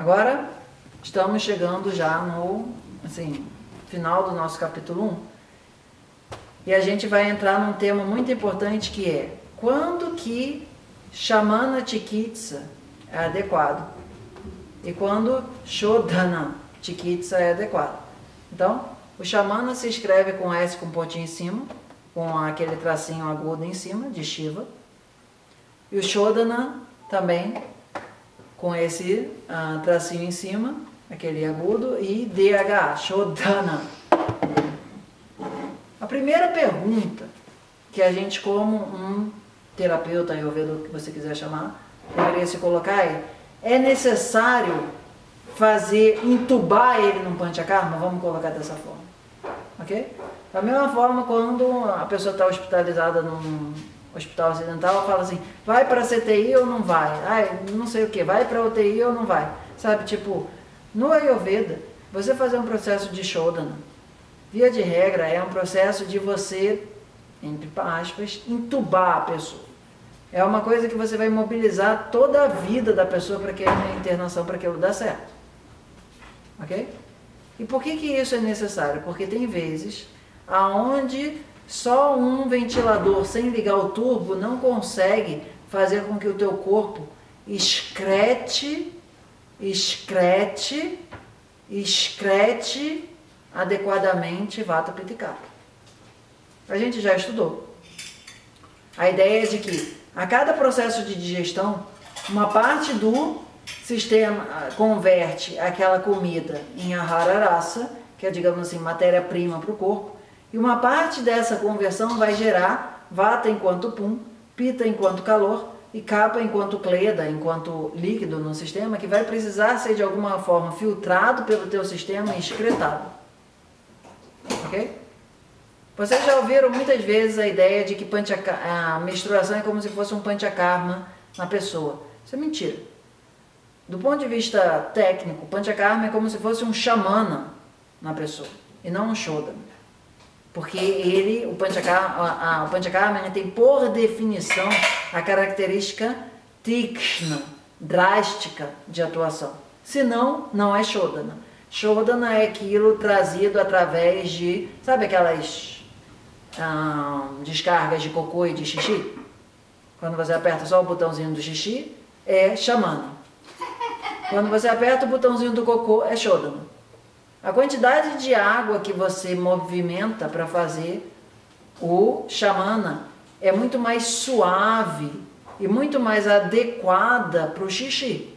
Agora estamos chegando já no assim, final do nosso capítulo 1. E a gente vai entrar num tema muito importante que é quando que Shamana Chikitsa é adequado e quando Shodhana Chikitsa é adequado. Então, o Shamana se escreve com S com pontinho em cima, com aquele tracinho agudo em cima de Shiva. E o Shodhana também com esse uh, tracinho em cima, aquele agudo, e DH, Shodhana. A primeira pergunta que a gente, como um terapeuta ayurveda, o que você quiser chamar, deveria se colocar é, é necessário fazer, entubar ele num panchakarma? Vamos colocar dessa forma. Ok? Da mesma forma, quando a pessoa está hospitalizada num hospital ocidental, fala assim, vai para CTI ou não vai? Ai, não sei o que, vai para UTI ou não vai? Sabe, tipo, no Ayurveda, você fazer um processo de Shodana, via de regra, é um processo de você, entre aspas, entubar a pessoa. É uma coisa que você vai mobilizar toda a vida da pessoa para que a internação para aquilo dar certo. Ok? E por que, que isso é necessário? Porque tem vezes aonde só um ventilador sem ligar o turbo não consegue fazer com que o teu corpo excrete, excrete, excrete adequadamente vata piticata. A gente já estudou. A ideia é de que a cada processo de digestão, uma parte do sistema ah, converte aquela comida em ahararasa, que é, digamos assim, matéria-prima para o corpo, e uma parte dessa conversão vai gerar vata enquanto pum, pita enquanto calor e capa enquanto cleda, enquanto líquido no sistema, que vai precisar ser de alguma forma filtrado pelo teu sistema e excretado. Ok? Vocês já ouviram muitas vezes a ideia de que a menstruação é como se fosse um panchakarma na pessoa. Isso é mentira. Do ponto de vista técnico, panchakarma é como se fosse um xamana na pessoa e não um shodana. Porque ele, o Panchakarma, o Panchakarma tem por definição a característica tikshna, drástica de atuação. Senão, não é Shodana. Shodana é aquilo trazido através de, sabe aquelas descargas de cocô e de xixi? Quando você aperta só o botãozinho do xixi, é Shamana. Quando você aperta o botãozinho do cocô, é Shodana. A quantidade de água que você movimenta para fazer o chamana é muito mais suave e muito mais adequada para o xixi.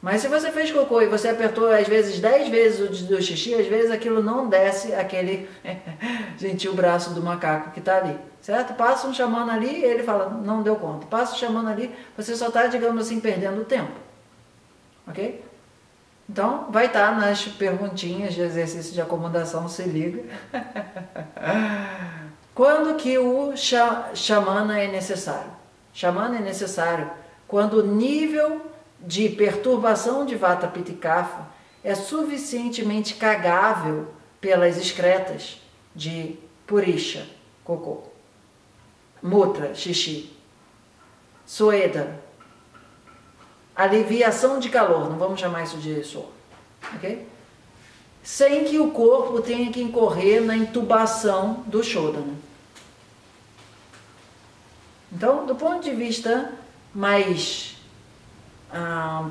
Mas se você fez cocô e você apertou às vezes 10 vezes o do xixi, às vezes aquilo não desce aquele gentil braço do macaco que está ali. Certo? Passa um chamando ali e ele fala, não deu conta. Passa o chamando ali, você só está, digamos assim, perdendo tempo. Ok? Então, vai estar nas perguntinhas de exercício de acomodação, se liga. quando que o xamana é necessário? Xamana é necessário quando o nível de perturbação de vata pitikafa é suficientemente cagável pelas excretas de purisha, cocô, mutra, xixi, sueda, aliviação de calor, não vamos chamar isso de suor, ok? Sem que o corpo tenha que incorrer na intubação do Shodana. Então, do ponto de vista mais ah,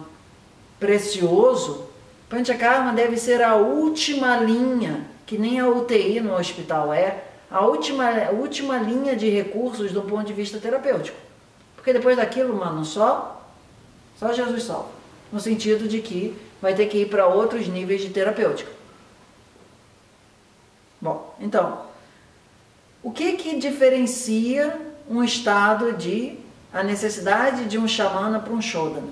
precioso, Panchakarma deve ser a última linha, que nem a UTI no hospital é, a última, a última linha de recursos do ponto de vista terapêutico. Porque depois daquilo, mano, só só Jesus salva. No sentido de que vai ter que ir para outros níveis de terapêutica. Bom, então, o que que diferencia um estado de a necessidade de um xamana para um shodana?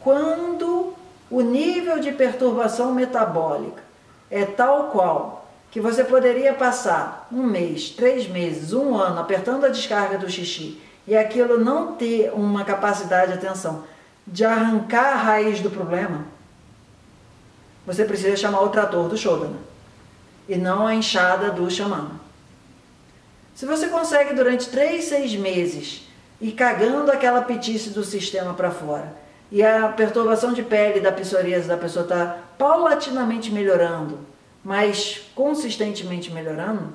Quando o nível de perturbação metabólica é tal qual que você poderia passar um mês, três meses, um ano apertando a descarga do xixi e aquilo não ter uma capacidade de atenção de arrancar a raiz do problema, você precisa chamar o trator do Shodana e não a enxada do Xamana. Se você consegue durante três, seis meses ir cagando aquela petice do sistema para fora, e a perturbação de pele da psoríase da pessoa está paulatinamente melhorando, mas consistentemente melhorando,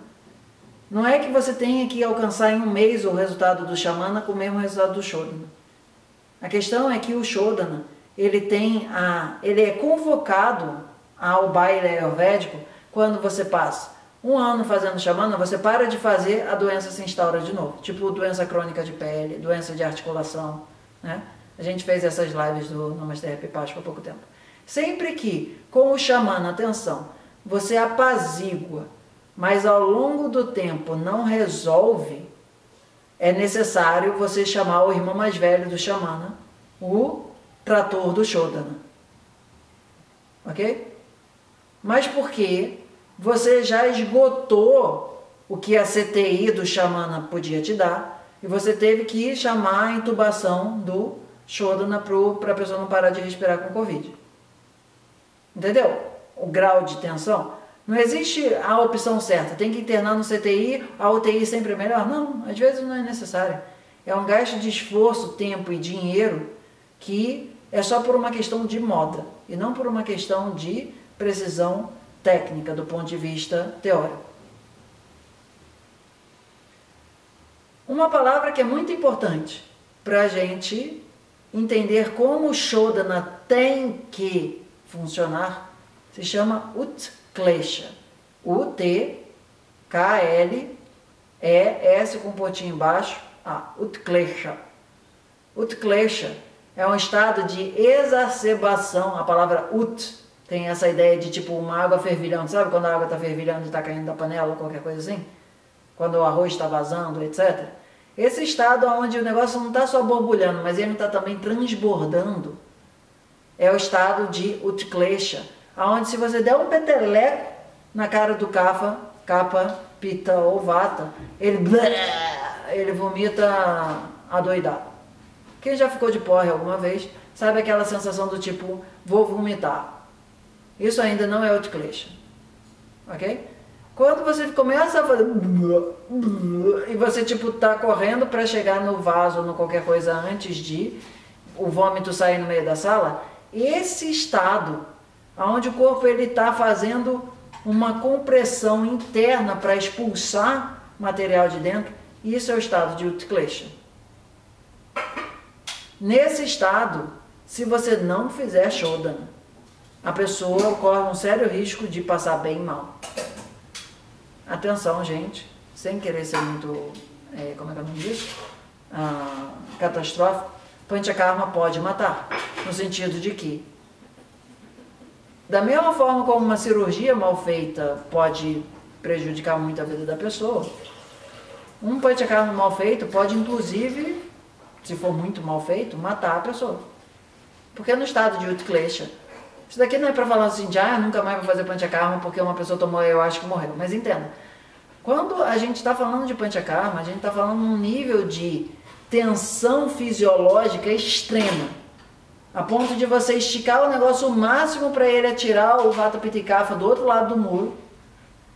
não é que você tenha que alcançar em um mês o resultado do Xamana com o mesmo resultado do Shodana. A questão é que o Shodana, ele tem a, ele é convocado ao baile ayurvédico quando você passa um ano fazendo Xamana, você para de fazer, a doença se instaura de novo. Tipo doença crônica de pele, doença de articulação, né? A gente fez essas lives do Namaste Happy Páscoa há pouco tempo. Sempre que, com o xamã, atenção, você apazigua, mas ao longo do tempo não resolve, é necessário você chamar o irmão mais velho do xamã, o trator do Shodana. Ok? Mas porque você já esgotou o que a CTI do xamana podia te dar e você teve que chamar a intubação do Shodana para a pessoa não parar de respirar com Covid. Entendeu? O grau de tensão. Não existe a opção certa. Tem que internar no CTI, a UTI sempre é melhor. Não, às vezes não é necessário. É um gasto de esforço, tempo e dinheiro que é só por uma questão de moda e não por uma questão de precisão técnica do ponto de vista teórico. Uma palavra que é muito importante para a gente entender como o Shodana tem que funcionar, se chama Utklesha. U-T-K-L-E-S com um pontinho embaixo, ah, Utklesha. Utklesha é um estado de exacerbação, a palavra Ut tem essa ideia de tipo uma água fervilhando, sabe quando a água está fervilhando e está caindo da panela ou qualquer coisa assim? Quando o arroz está vazando, etc. Esse estado onde o negócio não está só borbulhando, mas ele está também transbordando, é o estado de Utklesha, aonde se você der um peteleco na cara do capa, capa, pita ou vata, ele, ele vomita adoidado. Quem já ficou de porre alguma vez, sabe aquela sensação do tipo, vou vomitar. Isso ainda não é Utklesha. Ok? Quando você começa a fazer e você tipo tá correndo para chegar no vaso no qualquer coisa antes de o vômito sair no meio da sala, esse estado onde o corpo está fazendo uma compressão interna para expulsar material de dentro, isso é o estado de Utklesha. Nesse estado, se você não fizer Shodana, a pessoa corre um sério risco de passar bem mal. Atenção, gente, sem querer ser muito, é, como é que eu não disso? Ah, catastrófico, Panchakarma pode matar, no sentido de que, da mesma forma como uma cirurgia mal feita pode prejudicar muito a vida da pessoa, um Panchakarma mal feito pode, inclusive, se for muito mal feito, matar a pessoa. Porque no estado de Utklesha, isso daqui não é para falar assim de, ah, nunca mais vou fazer panchakarma porque uma pessoa tomou, eu acho que morreu. Mas entenda, quando a gente está falando de panchakarma, a gente está falando num nível de tensão fisiológica extrema. A ponto de você esticar o negócio o máximo para ele atirar o vata pitikafa do outro lado do muro.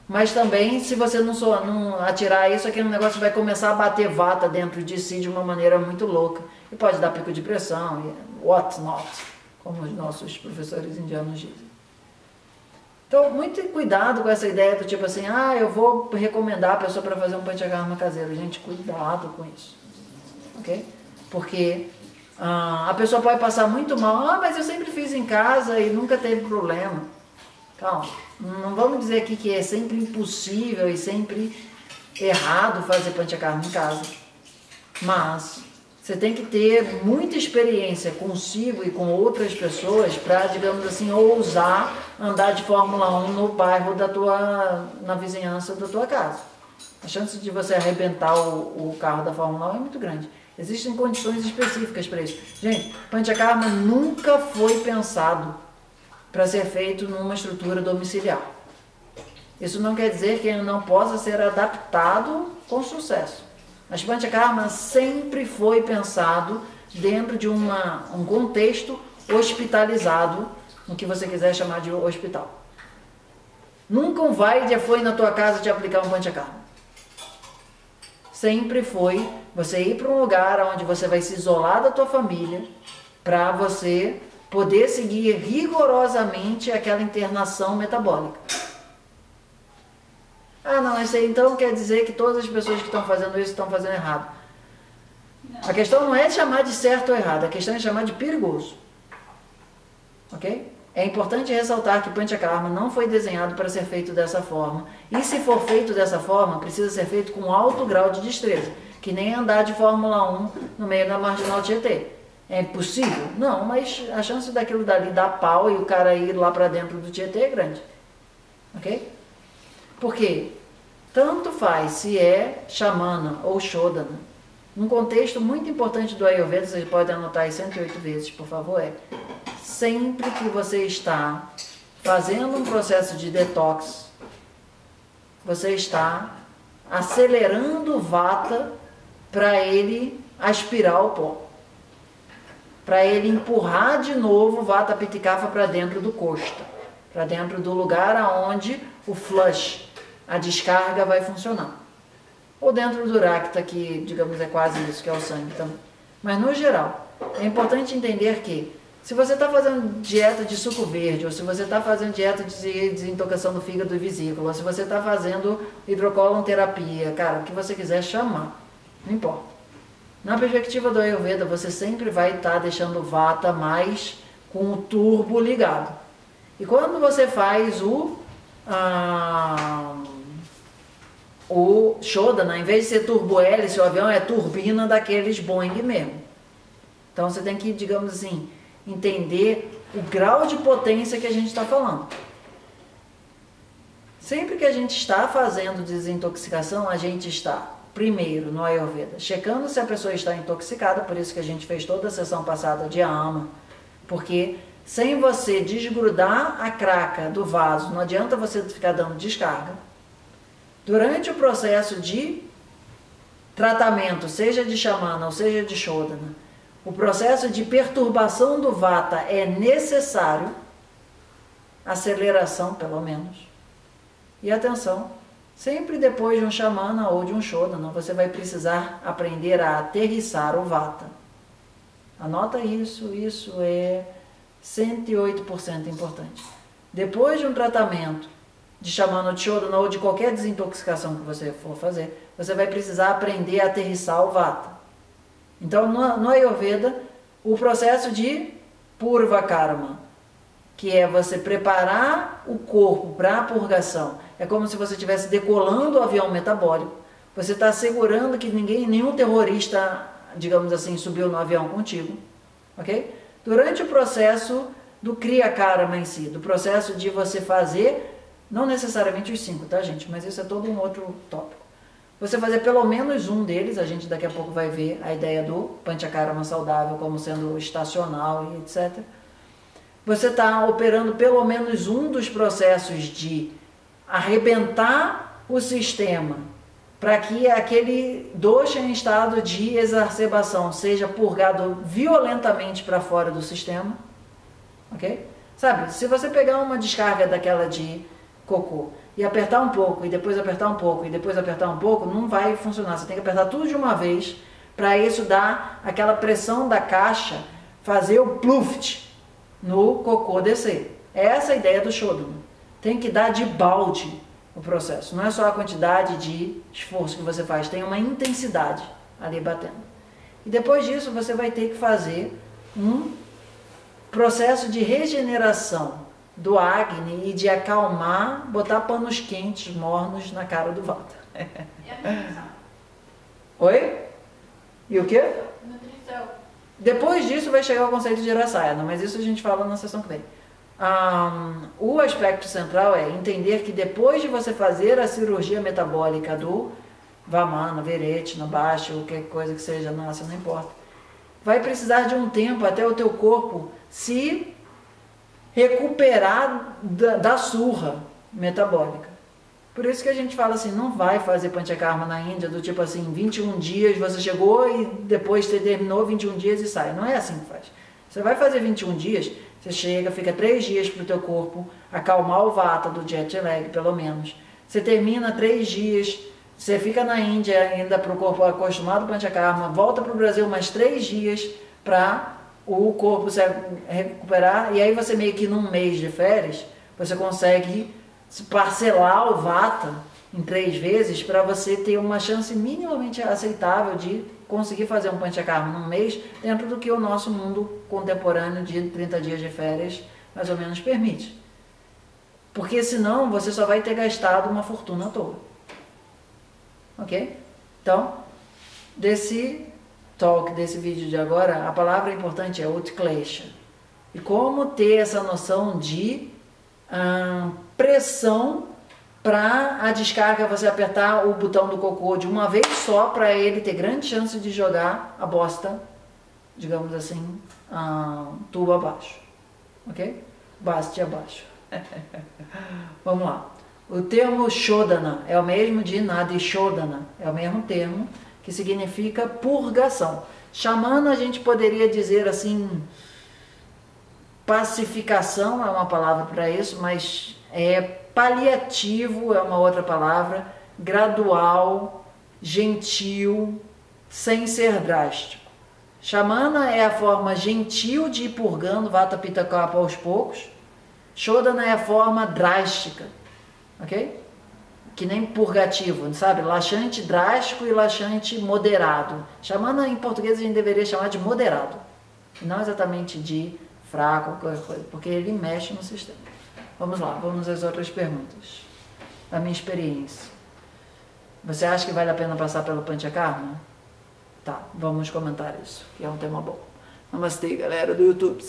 Mas também, se você não, so, não atirar isso, aquele negócio vai começar a bater vata dentro de si de uma maneira muito louca. E pode dar pico de pressão, e what not como os nossos professores indianos dizem. Então, muito cuidado com essa ideia do tipo assim, ah, eu vou recomendar a pessoa para fazer um panchakarma caseiro. Gente, cuidado com isso. Ok? Porque ah, a pessoa pode passar muito mal, ah, mas eu sempre fiz em casa e nunca teve problema. Calma, não vamos dizer aqui que é sempre impossível e sempre errado fazer panchakarma em casa. Mas você tem que ter muita experiência consigo e com outras pessoas para, digamos assim, ousar andar de Fórmula 1 no bairro da tua, na vizinhança da tua casa. A chance de você arrebentar o, o carro da Fórmula 1 é muito grande. Existem condições específicas para isso. Gente, Panchakarma nunca foi pensado para ser feito numa estrutura domiciliar. Isso não quer dizer que ele não possa ser adaptado com sucesso. Mas Panchakarma sempre foi pensado dentro de uma, um contexto hospitalizado, no que você quiser chamar de hospital. Nunca um Vaidya foi na tua casa te aplicar um Panchakarma. Sempre foi você ir para um lugar onde você vai se isolar da tua família, para você poder seguir rigorosamente aquela internação metabólica. Ah, não, isso aí então quer dizer que todas as pessoas que estão fazendo isso estão fazendo errado. A questão não é chamar de certo ou errado, a questão é chamar de perigoso. Ok? É importante ressaltar que Panchakarma não foi desenhado para ser feito dessa forma. E se for feito dessa forma, precisa ser feito com alto grau de destreza. Que nem andar de Fórmula 1 no meio da Marginal Tietê. É impossível? Não, mas a chance daquilo dali dar pau e o cara ir lá para dentro do Tietê é grande. Ok? Porque tanto faz se é Xamana ou Shodana. Um contexto muito importante do Ayurveda, vocês podem anotar aí 108 vezes, por favor, é sempre que você está fazendo um processo de detox, você está acelerando o vata para ele aspirar o pó. Para ele empurrar de novo o vata pitikafa para dentro do costa, para dentro do lugar aonde o flush, a descarga vai funcionar. Ou dentro do Rakta, que digamos é quase isso, que é o sangue também. Mas no geral, é importante entender que se você está fazendo dieta de suco verde, ou se você está fazendo dieta de desintoxicação do fígado e vesícula, ou se você está fazendo hidrocolon terapia, cara, o que você quiser chamar, não importa. Na perspectiva do Ayurveda, você sempre vai estar tá deixando o Vata mais com o turbo ligado. E quando você faz o ah, o Shodana, em vez de ser turbo hélice, o avião é turbina daqueles Boeing mesmo. Então você tem que, digamos assim, entender o grau de potência que a gente está falando. Sempre que a gente está fazendo desintoxicação, a gente está, primeiro, no Ayurveda, checando se a pessoa está intoxicada, por isso que a gente fez toda a sessão passada de ama, porque sem você desgrudar a craca do vaso, não adianta você ficar dando descarga Durante o processo de tratamento, seja de xamana ou seja de shodana, o processo de perturbação do vata é necessário, aceleração pelo menos. E atenção, sempre depois de um xamana ou de um shodana, você vai precisar aprender a aterrissar o vata. Anota isso, isso é 108% importante. Depois de um tratamento de chamando de Shodana ou de qualquer desintoxicação que você for fazer, você vai precisar aprender a aterrissar o Vata. Então, no, Ayurveda, o processo de Purva Karma, que é você preparar o corpo para a purgação, é como se você estivesse decolando o avião metabólico. Você está assegurando que ninguém, nenhum terrorista, digamos assim, subiu no avião contigo, ok? Durante o processo do Kriya Karma em si, do processo de você fazer não necessariamente os cinco, tá, gente? Mas isso é todo um outro tópico. Você fazer pelo menos um deles, a gente daqui a pouco vai ver a ideia do Panchakarma saudável como sendo estacional e etc. Você está operando pelo menos um dos processos de arrebentar o sistema para que aquele doxa em estado de exacerbação seja purgado violentamente para fora do sistema. Ok? Sabe, se você pegar uma descarga daquela de cocô. E apertar um pouco, e depois apertar um pouco, e depois apertar um pouco, não vai funcionar. Você tem que apertar tudo de uma vez, para isso dar aquela pressão da caixa, fazer o pluft no cocô descer. É essa a ideia do Shodan. Tem que dar de balde o processo. Não é só a quantidade de esforço que você faz, tem uma intensidade ali batendo. E depois disso você vai ter que fazer um processo de regeneração do Agni e de acalmar, botar panos quentes, mornos na cara do Vata. Oi? E o quê? Nutrição. Depois disso vai chegar o conceito de Rasayana, mas isso a gente fala na sessão que vem. Um, o aspecto central é entender que depois de você fazer a cirurgia metabólica do Vamana, Verete, no baixo, qualquer coisa que seja, nossa, não importa, vai precisar de um tempo até o teu corpo se recuperar da, da surra metabólica. Por isso que a gente fala assim, não vai fazer panchakarma na Índia do tipo assim, 21 dias você chegou e depois você terminou 21 dias e sai. Não é assim que faz. Você vai fazer 21 dias, você chega, fica 3 dias para o teu corpo acalmar o vata do jet lag, pelo menos. Você termina 3 dias, você fica na Índia ainda para o corpo acostumado ao panchakarma, volta para o Brasil mais 3 dias para o corpo se recuperar, e aí você meio que num mês de férias, você consegue parcelar o Vata em três vezes para você ter uma chance minimamente aceitável de conseguir fazer um Panchakarma num mês dentro do que o nosso mundo contemporâneo de 30 dias de férias mais ou menos permite. Porque senão você só vai ter gastado uma fortuna à toa. Ok? Então, desse talk, desse vídeo de agora, a palavra importante é utklesha. E como ter essa noção de hum, pressão para a descarga você apertar o botão do cocô de uma vez só para ele ter grande chance de jogar a bosta, digamos assim, hum, tubo abaixo. Ok? Baste abaixo. Vamos lá. O termo Shodana é o mesmo de Nadi Shodana, é o mesmo termo que significa purgação. Chamando, a gente poderia dizer assim, pacificação é uma palavra para isso, mas é paliativo é uma outra palavra, gradual, gentil, sem ser drástico. Xamana é a forma gentil de ir purgando Vata Kapha aos poucos. Shodana é a forma drástica, ok? Que nem purgativo, sabe? Laxante drástico e laxante moderado. Xamana em português a gente deveria chamar de moderado, não exatamente de fraco, qualquer coisa, porque ele mexe no sistema. Vamos lá, vamos às outras perguntas. Da minha experiência. Você acha que vale a pena passar pelo Panchakarma? Tá, vamos comentar isso, que é um tema bom. Namastê, galera do YouTube.